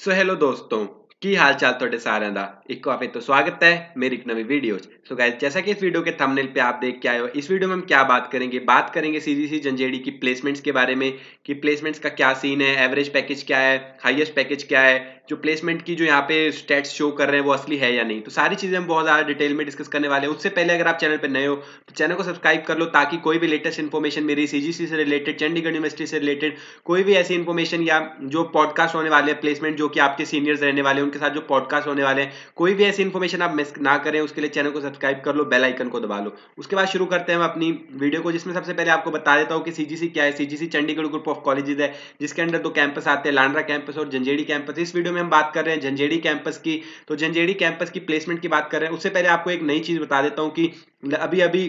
So hello दोस्तों ਕੀ ਹਾਲ ਚਾਲ ਤੁਹਾਡੇ ਸਾਰਿਆਂ ਦਾ एक बार तो स्वागत है मेरी एक नवी वीडियो सो गाइस जैसा कि इस वीडियो के थंबनेल पे आप देख के आए हो इस वीडियो में हम क्या बात करेंगे बात करेंगे सीजीसी जंजेड़ी की प्लेसमेंट्स के बारे में कि प्लेसमेंट्स का क्या सीन है एवरेज पैकेज क्या है हाईएस्ट पैकेज क्या है जो प्लेसमेंट की जो यहाँ पे स्टेट्स शो कर रहे हैं वो असली है या नहीं तो सारी चीजें हम बहुत ज्यादा डिटेल में डिस्कस करने वाले हैं उससे पहले अगर आप चैनल पर नए हो तो चैनल को सब्सक्राइब कर लो ताकि कोई भी लेटेस्ट इन्फॉर्मेशन मेरी सीजीसी से रिलेटेड चंडीगढ़ यूनिवर्सिटी से रिलेटेड कोई भी ऐसी इन्फॉर्मेशन या जो पॉडकास्ट होने वाले हैं प्लेसमेंट जो कि आपके सीनियर्स रहने वाले हैं उनके साथ जो पॉडकास्ट होने वाले हैं। कोई भी ऐसी इन्फॉर्मेशन आप मिस ना करें, उसके लिए चैनल को सब्सक्राइब कर लो बेल आइकन को दबा लो। उसके बाद शुरू करते हैं हम अपनी वीडियो को, जिसमें सबसे पहले आपको बता देता हूँ कि सीजीसी क्या है। CGC Chandigarh group of colleges है, जिसके अंदर दो कैंपस आते हैं लांड्रा कैंपस और जंजेड़ी कैंपस इस वीडियो में हम बात कर रहे हैं झंझेड़ी कैंपस की। तो झंझेड़ी कैंपस की प्लेसमेंट की बात कर रहे हैं। उससे पहले आपको एक नई चीज़ बता देता हूँ कि अभी अभी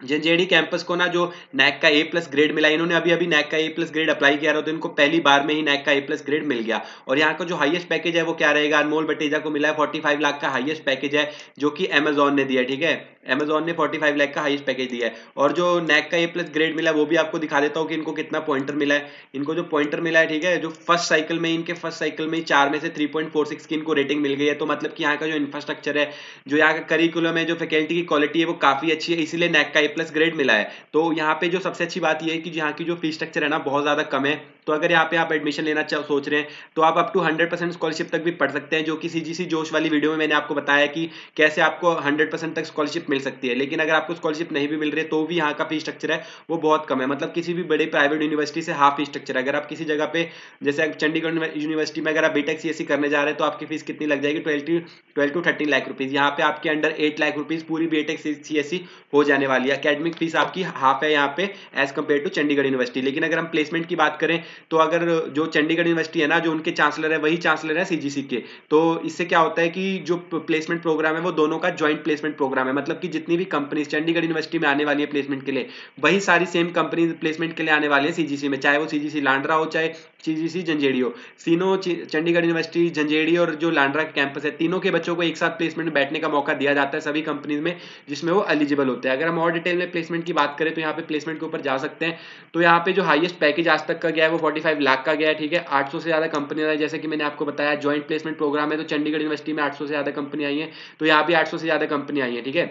जेजेडी कैंपस को ना जो नैक का ए प्लस ग्रेड मिला, इन्होंने अभी अभी नैक का ए प्लस ग्रेड अप्लाई किया रहा तो इनको पहली बार में ही नैक का ए प्लस ग्रेड मिल गया। और यहाँ का जो हाईएस्ट पैकेज है वो क्या रहेगा? अनमोल बटेजा को मिला है फोर्टी फाइव लाख का हाईएस्ट पैकेज है, जो कि अमेजोन ने दिया ठीक है? अमेजोन ने 45 लाख का हाईएस्ट पैकेज दिया है। और जो नैक का ए प्लस ग्रेड मिला, वो भी आपको दिखा देता हूँ कि इनको कितना पॉइंटर मिला है। इनको जो पॉइंटर मिला है, ठीक है? जो फ़र्स्ट साइकिल में इनके फ़र्स्ट साइकिल में चार में से 3.46 की इनको रेटिंग मिल गई है। तो मतलब कि यहाँ का जो इंफ्रास्ट्रक्चर है, जो यहाँ का करिकुलम है, जो फैकल्टी की क्वालिटी है, वो काफ़ी अच्छी है। इसीलिए नैक का प्लस ग्रेड मिला है। तो यहाँ पे जो सबसे अच्छी बात यह है कि यहाँ की जो फ़ीस स्ट्रक्चर है ना, बहुत ज़्यादा कम है। तो अगर यहाँ पे आप एडमिशन लेना सोच रहे हैं तो आप up to hundred percent scholarship तक भी पढ़ सकते हैं, जो कि सीजीसी जोश वाली वीडियो में मैंने आपको बताया कि कैसे आपको हंड्रेड परसेंट तक स्कॉलरशिप मिल सकती है। लेकिन अगर आपको स्कॉलरशिप नहीं भी मिल रही तो भी यहाँ का फ़ीस स्ट्रक्चर है, वो बहुत कम है। मतलब किसी भी बड़े प्राइवेट यूनिवर्सिटी से हाफ़ फ़ीस स्ट्रक्चर अगर आप किसी जगह पे, जैसे चंडीगढ़ यूनिवर्सिटी में अगर आप बीटेक सी करने जा रहे हैं तो आपकी फ़ीस कितनी लग जाएगी? Twelve to twelve to thirteen lakh rupees यहाँ पे आपके अंडर एट लाख रुपीज़ पूरी बीटेक सी हो जाने वाली है। अकेडमिक फ़ीस आपकी हाफ़ है यहाँ पे as compare to Chandigarh university लेकिन अगर हम प्लेसमेंट की बात करें तो अगर जो चंडीगढ़ यूनिवर्सिटी है ना, जो उनके चांसलर है, वही चांसलर है सीजीसी के। तो इससे क्या होता है कि जो प्लेसमेंट प्रोग्राम है, वो दोनों का ज्वाइंट प्लेसमेंट प्रोग्राम है। मतलब कि जितनी भी कंपनी चंडीगढ़ यूनिवर्सिटी में आने वाली है प्लेसमेंट के लिए, वही सारी सेम कंपनी प्लेसमेंट के लिए आने वाली है सीजीसी में। चाहे वो सीजीसी लांड्रा हो, चाहे सीजीसी झंझेड़ी हो। तीनों चंडीगढ़ यूनिवर्सिटी झंझेड़ी और जो लांड्रा कैंपस है, तीनों के बच्चों को एक साथ प्लेसमेंट बैठने का मौका दिया जाता है सभी कंपनीज़ में, जिसमें वो एलिजिबल होते हैं। अगर हम और डिटेल में प्लेसमेंट की बात करें तो यहाँ पे प्लेसमेंट के ऊपर जा सकते हैं। तो यहाँ पे जो हाईएस्ट पैकेज आज तक का गया है वो 45 लाख का गया है, ठीक है? 800 से ज़्यादा कंपनी है, जैसे कि मैंने आपको बताया ज्वाइंट प्लेसमेंट प्रोग्राम है तो चंडीगढ़ यूनिवर्सिटी में 800 से ज़्यादा कंपनी आई है तो यहाँ भी 800 से ज़्यादा कंपनी आई है, ठीक है?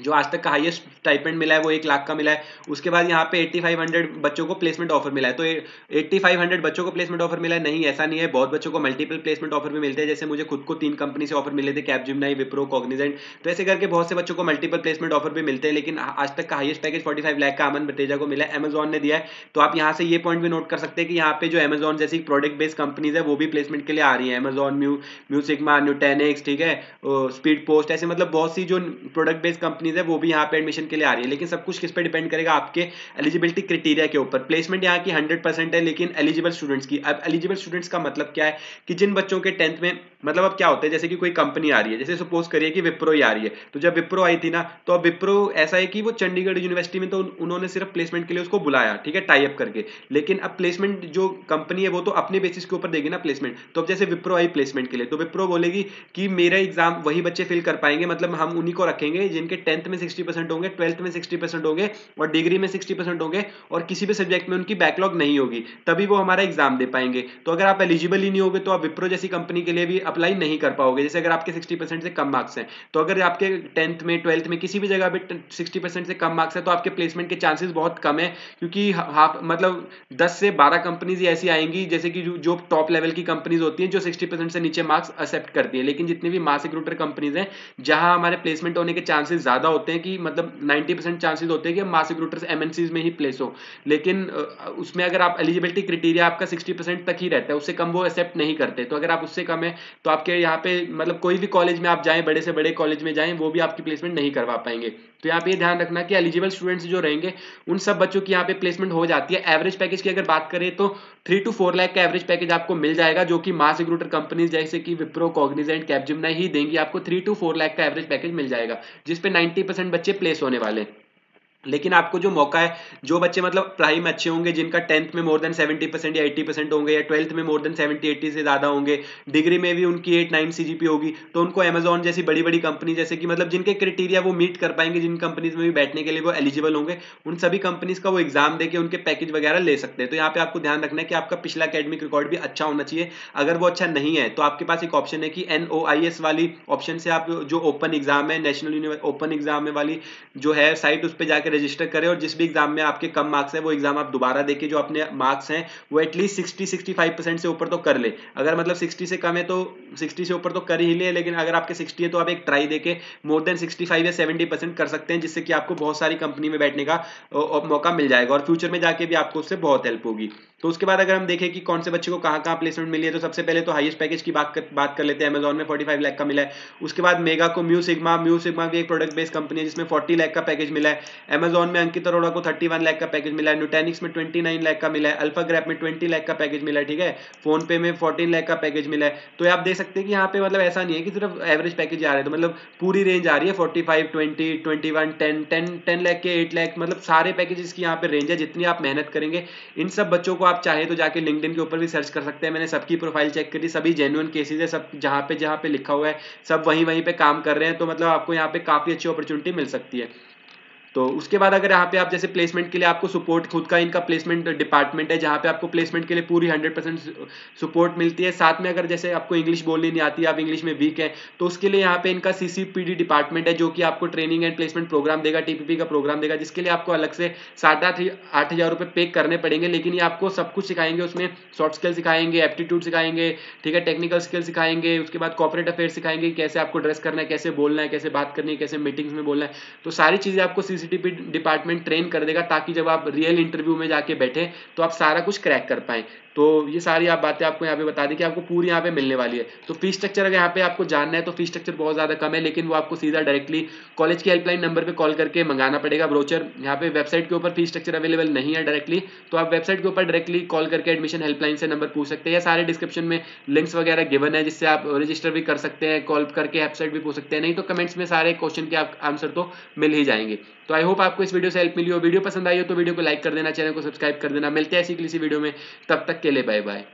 जो आज तक का हाईएस्ट स्टाइपेंड मिला है, वो एक लाख का मिला है। उसके बाद यहाँ पे 8500 बच्चों को प्लेसमेंट ऑफ़र मिला है। तो 8500 बच्चों को प्लेसमेंट ऑफ़र मिला है? नहीं, ऐसा नहीं है। बहुत बच्चों को मल्टीपल प्लेसमेंट ऑफ़र भी मिलते हैं। जैसे मुझे खुद को तीन कंपनी से ऑफ़र मिले थे कैप जिमनाई विप्रो कॉग्निजेंट तो ऐसे करके बहुत से बच्चों को मल्टीपल प्लेसमेंट ऑफ़र भी मिलते हैं। लेकिन आज तक का हाइएस्ट पैकेज फोर्टी लाख का अमन बतेजा को मिला है। अमेजोन ने दिया है। तो आप यहाँ से ये पॉइंट भी नोट कर सकते हैं कि यहाँ पे जो अमेजोन जैसी प्रोडक्ट बेस्ड कंपनीज़ है, वो भी प्लेसमेंट के लिए आ रही है। अमेजोन म्यू म्यूसिकमा न्यूटेनिक्स ठीक है? स्पीड पोस्ट ऐसे मतलब बहुत सी जो प्रोडक्ट बेस्ड कंपनीज़ है, वो भी यहाँ पे एडमिशन के लिए आ रही है। लेकिन सब कुछ किस पे डिपेंड करेगा? आपके एलिजिबिलिटी क्राइटेरिया के ऊपर। प्लेसमेंट यहाँ की हंड्रेड है, लेकिन एलिजिबल स्टूडेंट्स की। अब एलिजिबल स्टूडेंट्स का मतलब क्या है कि जिन बच्चों के टेंथ में मतलब अब क्या होता है, जैसे कि कोई कंपनी आ रही है, जैसे सपोज़ करिए कि विप्रो ही आ रही है तो जब विप्रो आई थी ना तो अब विप्रो ऐसा है कि वो चंडीगढ़ यूनिवर्सिटी में तो उन्होंने सिर्फ़ प्लेसमेंट के लिए उसको बुलाया, ठीक है टाइप करके। लेकिन अब प्लेसमेंट जो कंपनी है, वो तो अपने बेसिस के ऊपर देगी ना प्लेसमेंट तो अब जैसे विप्रो आई प्लेसमेंट के लिए तो विप्रो बोलेगी कि मेरा एग्ज़ाम वही बच्चे फिल कर पाएँगे मतलब हम उन्हीं को रखेंगे जिनके टेंथ में सिक्सटी होंगे ट्वेल्थ में सिक्सटी होंगे और डिग्री में सिक्सटी होंगे और किसी भी सब्जेक्ट में उनकी बैकलॉग नहीं होगी, तभी वो हमारा एग्ज़ाम दे पाएँगे। तो अगर आप एलिजिबल ही नहीं होगे तो आप विप्रो जैसी कंपनी के लिए भी अप्लाई नहीं कर पाओगे। जैसे अगर आपके 60 परसेंट से कम मार्क्स हैं तो अगर आपके टेंथ में ट्वेल्थ में किसी भी जगह पे 60 परसेंट से कम मार्क्स है तो आपके प्लेसमेंट के चांसेस बहुत कम है, क्योंकि हाफ़ मतलब 10 से 12 कंपनीज़ ऐसी आएँगी, जैसे कि जो टॉप लेवल की कंपनीज़ होती हैं, जो 60 परसेंट से नीचे मार्क्स एक्सेप्ट करती है। लेकिन जितनी भी मास रिक्रूटर कंपनीज़ हैं, जहाँ हमारे प्लेसमेंट होने के चांसेस ज़्यादा होते हैं कि मतलब नाइन्टी चांसेस होते हैं कि मास रिक्रूटर्स एमएनसीज में ही प्लेस हो। लेकिन उसमें अगर आप एलिजिबिलिटी क्राइटेरिया आपका सिक्सटी तक ही रहता है, उससे कम वो एक्सेप्ट नहीं करते। तो अगर आप उससे कम है तो आपके यहाँ पे मतलब कोई भी कॉलेज में आप जाएँ, बड़े से बड़े कॉलेज में जाएँ, वो भी आपकी प्लेसमेंट नहीं करवा पाएँगे। तो यहाँ पे ध्यान रखना कि एलिजिबल स्टूडेंट्स जो रहेंगे, उन सब बच्चों की यहाँ पे प्लेसमेंट हो जाती है। एवरेज पैकेज की अगर बात करें तो थ्री टू फोर लाख का एवरेज पैकेज आपको मिल जाएगा, जो कि मास रिक्रूटर कंपनीज़ जैसे कि विप्रो कॉग्निजेंट कैपजिमना ही देंगी। आपको थ्री टू फोर लाख का एवरेज पैकेज मिल जाएगा जिसपे नाइन्टी बच्चे प्लेस होने वाले हैं। लेकिन आपको जो मौका है, जो बच्चे मतलब पढ़ाई में अच्छे होंगे, जिनका टेंथ में मोर देन सेवेंटी परसेंट या एट्टी परसेंट होंगे, या ट्वेल्थ में मोर देन सेवेंटी एट्टी से ज़्यादा होंगे डिग्री में भी उनकी एट नाइन सी होगी तो उनको अमेजोन जैसी बड़ी बड़ी कंपनी जैसे कि मतलब जिनके क्राइटेरिया वो मीट कर पाएँगे, जिन कंपनीज़ में भी बैठने के लिए वो एलिजिबल होंगे, उन सभी कंपनीज़ का वो एग्ज़ाम देके उनके पैकेज वगैरह ले सकते हैं। तो यहाँ पे आपको ध्यान रखना है कि आपका पिछला अकेडमिक रिकॉर्ड भी अच्छा होना चाहिए। अगर वो अच्छा नहीं है तो आपके पास एक ऑप्शन है कि NOIS वाली ऑप्शन से आप जो ओपन एग्ज़ाम है नेशनल ओपन एग्ज़ाम वाली जो है साइट उस पर जाकर रजिस्टर करें और जिस भी एग्ज़ाम में आपके कम मार्क्स है वो एग्ज़ाम आप दोबारा देके जो अपने मार्क्स हैं वो at least sixty sixty five percent से ऊपर तो कर ले। अगर मतलब सिक्सटी से कम है तो सिक्सटी से ऊपर तो कर ही ले लेकिन अगर आपके सिक्सटी है तो आप एक ट्राई देके मोर देन सिक्सटी फाइव या सेवेंटी परसेंट कर सकते हैं जिससे कि आपको बहुत सारी कंपनी में बैठने का मौका मिल जाएगा और फ्यूचर में जाके भी आपको उससे बहुत हेल्प होगी। तो उसके बाद अगर हम देखें कि कौन से बच्चे को कहाँ कहाँ प्लेसमेंट मिली है तो सबसे पहले तो हाईएस्ट पैकेज की बात कर, बात कर लेते हैं। अमेजोन में 45 लाख का मिला है। उसके बाद मेगा को म्यू सिग्मा म्यू सिग्मा भी एक प्रोडक्ट बेस्ड कंपनी है जिसमें 40 लाख का पैकेज मिला है। अमेजोन में अंकित अरोड़ा को 31 लाख का पैकेज मिला है न्यूटेनिक्स में 29 लाख का मिला है अल्फ़ा ग्रैप में 20 लाख का पैकेज मिला है, ठीक है? फ़ोन पे में 14 लाख का पैकेज मिला है। तो आप देख सकते हैं कि यहाँ पे मतलब ऐसा नहीं है कि सिर्फ़ एवरेज पैकेज आ रहे तो मतलब पूरी रेंज आ रही है forty five twenty twenty one ten ten ten lakh के एट लाख मतलब सारे पैकेजेस की यहाँ पे रेंज है, जितनी आप मेहनत करेंगे। इन सब बच्चों को आप चाहे तो जाके लिंकडिन के ऊपर भी सर्च कर सकते हैं। मैंने सबकी प्रोफ़ाइल चेक करी, सभी जेन्युन केसेज है, सब जहाँ पे जहाँ पे लिखा हुआ है, सब वहीं वहीं पे काम कर रहे हैं तो मतलब आपको यहाँ पे काफ़ी अच्छी अपॉर्चुनिटी मिल सकती है। तो उसके बाद अगर यहाँ पे आप जैसे प्लेसमेंट के लिए आपको सपोर्ट खुद का इनका प्लेसमेंट डिपार्टमेंट है, जहाँ पे आपको प्लेसमेंट के लिए पूरी हंड्रेड परसेंट सपोर्ट मिलती है। साथ में अगर जैसे आपको इंग्लिश बोलनी नहीं आती, आप इंग्लिश में वीक है तो उसके लिए यहाँ पे इनका सीसीपीडी डिपार्टमेंट है, जो कि आपको ट्रेनिंग एंड प्लेसमेंट प्रोग्राम देगा टीपीपी का प्रोग्राम देगा, जिसके लिए आपको अलग से साढ़े आठ आठ हज़ार रुपये पे करने पड़ेंगे। लेकिन ये आपको सब कुछ सिखाएँगे, उसमें सॉफ्ट स्किल सिखाएँगे एप्टीट्यूड सिखाएँगे, ठीक है टेक्निकल स्किल सिखाएँगे, उसके बाद कॉपरेट अफेयर सिखाएँगे कैसे आपको ड्रेस करना है, कैसे बोलना है, कैसे बात करनी है, कैसे मीटिंग्स में बोलना है। तो सारी चीज़ें आपको सीसीटीपी डिपार्टमेंट ट्रेन कर देगा ताकि जब आप रियल इंटरव्यू में जाके बैठे तो आप सारा कुछ क्रैक कर पाए। तो ये सारी आप बातें आपको यहाँ पे बता दी कि आपको पूरी यहाँ पे मिलने वाली है। तो फ़ीस स्ट्रक्चर अगर यहाँ पे आपको जानना है तो फ़ीस स्ट्रक्चर बहुत ज़्यादा कम है, लेकिन वो आपको सीधा डायरेक्टली कॉलेज की हेल्पलाइन नंबर पे कॉल करके मंगाना पड़ेगा। ब्रोचर यहाँ पे वेबसाइट के ऊपर फ़ीस स्ट्रक्चर अवेलेबल नहीं है डायरेक्टली तो आप वेबसाइट के ऊपर डायरेक्टली कॉल करके एडमिशन हेल्पलाइन से नंबर पूछ सकते हैं। या सारे डिस्क्रिप्शन में लिंक्स वगैरह गिवन है, जिससे आप रजिस्टर भी कर सकते हैं कॉल करके वेबसाइट भी पूछ सकते हैं। नहीं तो कमेंट्स में सारे क्वेश्चन के आप आंसर तो मिल ही जाएँगे। तो आई होप आपको इस वीडियो से हेल्प मिली हो। वीडियो पसंद आई हो तो वीडियो को लाइक कर देना चैनल को सब्सक्राइब कर देना। मिलते हैं ऐसी किसी वीडियो में। तब तक के लिए बाय बाय